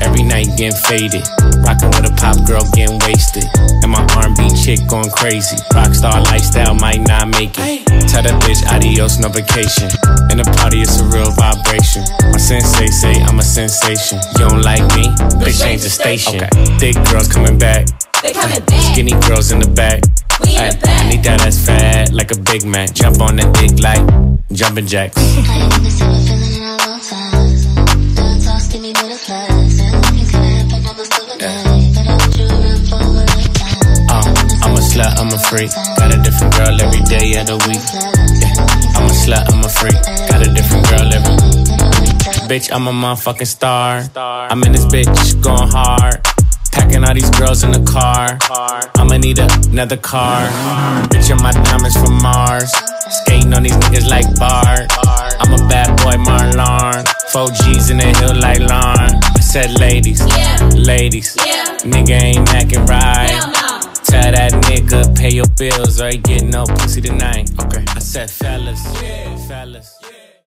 Every night getting faded. Rockin' with a pop girl getting wasted. And my R&B chick going crazy. Rockstar lifestyle might not make it. Tell that bitch adios, no vacation. In the party, it's a real vibration. My sensei say I'm a sensation. You don't like me? Bitch, change the station. Okay. Thick girls coming back. They coming uh, back. Skinny girls in the back. We in the back. I need that ass fat like a Big Mac. Jump on the dick like jumping jacks. I ain't the same feeling in a long time. Little talks give me butterflies. Slut, I'm a freak. Got a different girl every day of the week. Yeah. I'm a slut, I'm a freak. Got a different girl every Bitch, I'm a motherfucking star. I'm in this bitch going hard. Packing all these girls in the car. I'ma need another car. Bitch, and my diamonds from Mars. Skating on these niggas like Bart. I'm a bad boy, Marlon. Four G's in the hill like Lauren. I said, ladies, Yeah. ladies. Yeah. Nigga ain't acting right. Nigga pay your bills or he get no pussy tonight. Okay. I said fellas, fellas.